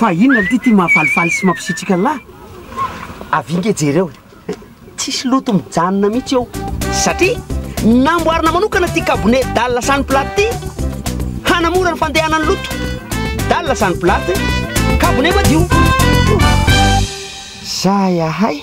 Fa inona ity ity mahafalifaly sy mampisitrika an'lah? Avia nge jereo e! Tsisy loto mijanona mihitsy eo satria namboarina manokana ity kabone dalle sans plate ity hanamora ny fandehanan'ny loto. Dalle sans plate, kabone madio. Zay ahay.